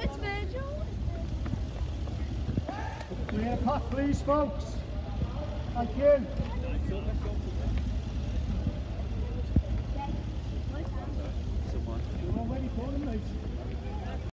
it's Virgil. Clear a path, please, folks. Thank you.